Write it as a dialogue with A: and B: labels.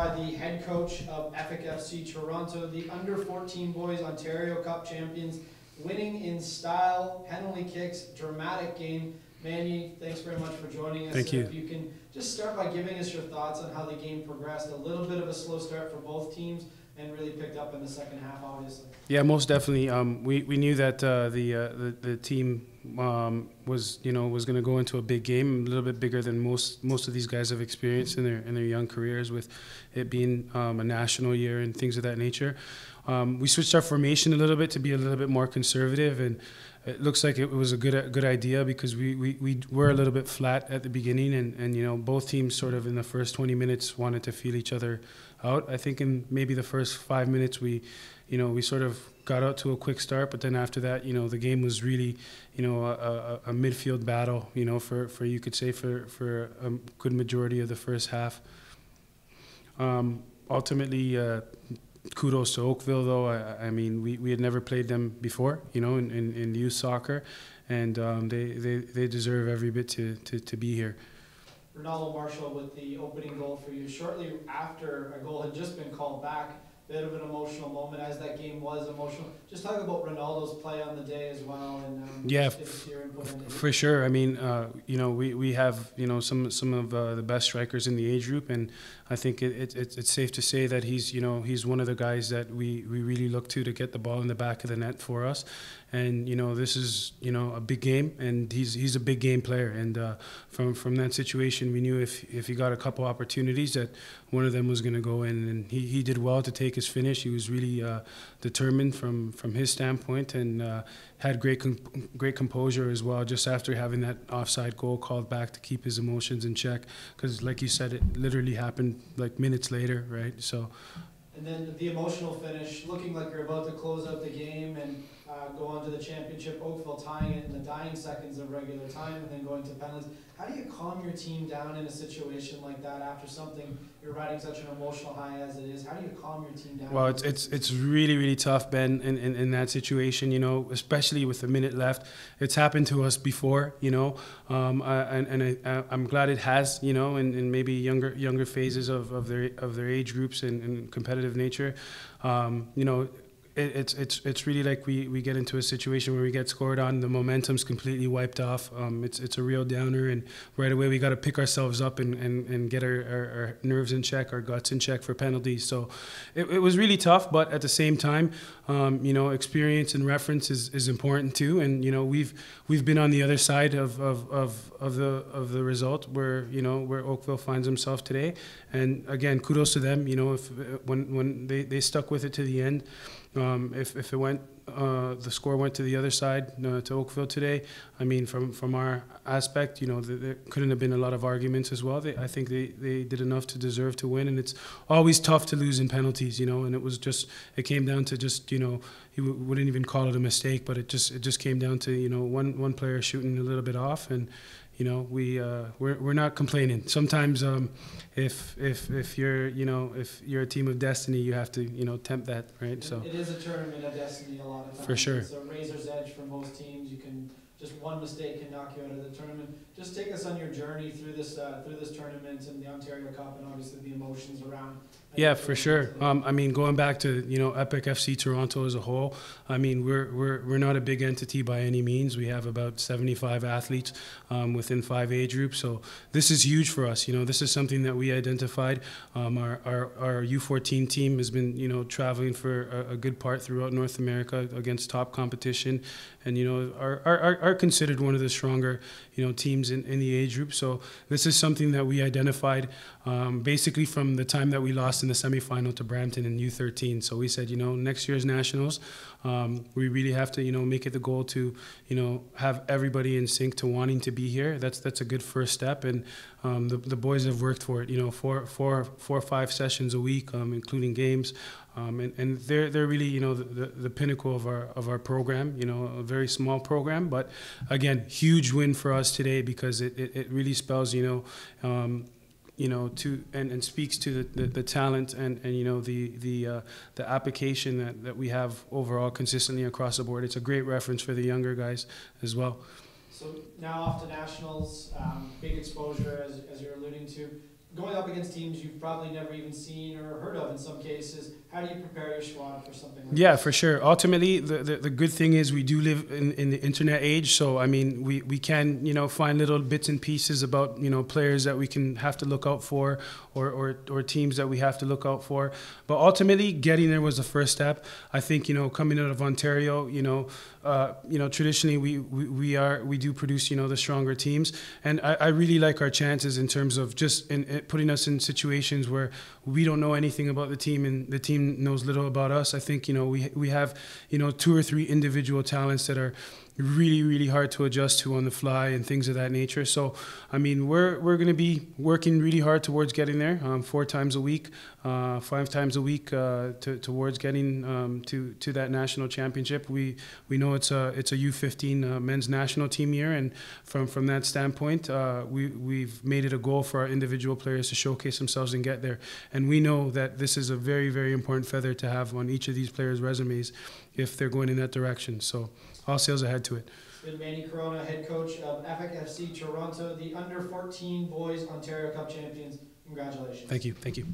A: by the head coach of Epic FC Toronto, the under 14 boys Ontario Cup champions, winning in style, penalty kicks, dramatic game. Manny, thanks very much for joining us.
B: Thank you.
A: If you can just start by giving us your thoughts on how the game progressed. A little bit of a slow start for both teams and really picked up in the second half, obviously.
B: Yeah, most definitely. Um, we, we knew that uh, the, uh, the the team um, was you know was going to go into a big game, a little bit bigger than most most of these guys have experienced in their in their young careers, with it being um, a national year and things of that nature. Um, we switched our formation a little bit to be a little bit more conservative, and it looks like it was a good good idea because we, we, we were a little bit flat at the beginning, and, and you know both teams sort of in the first 20 minutes wanted to feel each other out. I think in maybe the first five minutes we, you know, we sort of got out to a quick start, but then after that, you know, the game was really, you know, a, a, a midfield battle, you know, for, for you could say for for a good majority of the first half. Um, ultimately. Uh, kudos to Oakville, though. I, I, mean, we, we had never played them before, you know, in, in, in youth soccer, and um, they, they, they deserve every bit to, to, to be here.
A: Ronaldo Marshall with the opening goal for you. Shortly after a goal had just been called back, bit of an emotional moment as that game was emotional. Just talk about Ronaldo's play on the day as well, and um,
B: yeah, for sure. I mean, uh, you know, we, we have you know some some of uh, the best strikers in the age group, and I think it, it, it's safe to say that he's you know he's one of the guys that we, we really look to to get the ball in the back of the net for us, and you know this is you know a big game, and he's he's a big game player, and uh, from from that situation we knew if if he got a couple opportunities that one of them was going to go in, and he, he did well to take his finish. He was really uh, determined from, from his standpoint. And uh, had great great composure as well. Just after having that offside goal called back to keep his emotions in check, because like you said, it literally happened like minutes later, right? So.
A: And then the emotional finish, looking like you're about to close out the game and uh, go on to the championship. Oakville tying it in the dying seconds of regular time, and then going to penalties. How do you calm your team down in a situation like that after something you're riding such an emotional high as it is? How do you calm your team down?
B: Well, it's it's it's really really tough, Ben, in, in, in that situation. You know, especially with a minute left. It's happened to us before. You know, um, I, and and I, I'm glad it has. You know, in, in maybe younger younger phases of, of their of their age groups and, and competitive nature. Um, you know it, it's it's it's really like we, we get into a situation where we get scored on, the momentum's completely wiped off. Um, it's it's a real downer, and right away we got to pick ourselves up and, and, and get our, our, our, nerves in check, our guts in check for penalties. So it, it was really tough, but at the same time, um, you know, experience and reference is, is important too. And you know, we've we've been on the other side of, of, of, of the of the result where you know where Oakville finds himself today. And again, kudos to them. You know, if when when they, they stuck with it to the end. Um, if, if it went, uh, the score went to the other side uh, to Oakville today. I mean, from from our aspect, you know, there couldn't have been a lot of arguments as well. They, I think they, they did enough to deserve to win, and it's always tough to lose in penalties, you know. And it was just it came down to just you know he wouldn't even call it a mistake, but it just it just came down to you know one one player shooting a little bit off, and you know we uh, we're, we're not complaining. Sometimes um, if if if you're you know if you're a team of destiny you have to you know tempt that right?
A: So it is a tournament of destiny a lot of times.
B: for sure.
A: It's a razor's edge for most teams. You can just one mistake can knock you out of the tournament just take us on your journey through this uh, through this tournament and the Ontario Cup and obviously the emotions around
B: yeah, for sure. Um, I mean, going back to you know Epic FC Toronto as a whole, I mean we're we're we're not a big entity by any means. We have about 75 athletes um, within five age groups, so this is huge for us. You know, this is something that we identified. Um, our, our our U14 team has been you know traveling for a, a, good part throughout North America against top competition, and you know are are, are considered one of the stronger you know teams in, in the age group. So this is something that we identified um, basically from the time that we lost in the semifinal to Brampton in U13. So we said, you know, next year's nationals, um, we really have to, you know, make it the goal to, you know, have everybody in sync to wanting to be here. That's that's a good first step, and um, the, the boys have worked for it. You know, four four four or five sessions a week, um, including games. Um, and, and they're they're really you know the, the, the, pinnacle of our of our program. You know, a very small program, but again, huge win for us today because it, it, it really spells you know um, you know, to and, and speaks to the, the, the, talent and, and you know the the uh, the application that, that we have overall consistently across the board. It's a great reference for the younger guys as well.
A: So now off to nationals, um, big exposure as, as you're alluding to. Going up against teams you've probably never even seen or heard of in some cases, how do you prepare your squad for something like
B: Yeah, for sure. Ultimately, the, the, the good thing is we do live in, in the internet age. So, I mean, we, we can, you know, find little bits and pieces about, you know, players that we can have to look out for or, or, or teams that we have to look out for. But ultimately, getting there was the first step. I think, you know, coming out of Ontario, you know, uh, you know, traditionally we, we, we are, we do produce, you know, the stronger teams. And I, I really like our chances in terms of just in, in putting us in situations where we don't know anything about the team and the team knows little about us. I think you know we we have you know two or three individual talents that are really really hard to adjust to on the fly and things of that nature. So I mean we're we're going to be working really hard towards getting there. Um, four times a week, uh, five times a week uh, to, towards getting um, to to that national championship. We we know it's a it's a U15 uh, men's national team year, and from from that standpoint, uh, we we've made it a goal for our individual players to showcase themselves and get there. And we know that this is a very very important feather to have on each of these players' resumes if they're going in that direction. So all sails ahead to it.
A: It's been Manny Corona, head coach of Epic FC Toronto, the under 14 boys Ontario Cup champions. Congratulations.
B: Thank you. Thank you.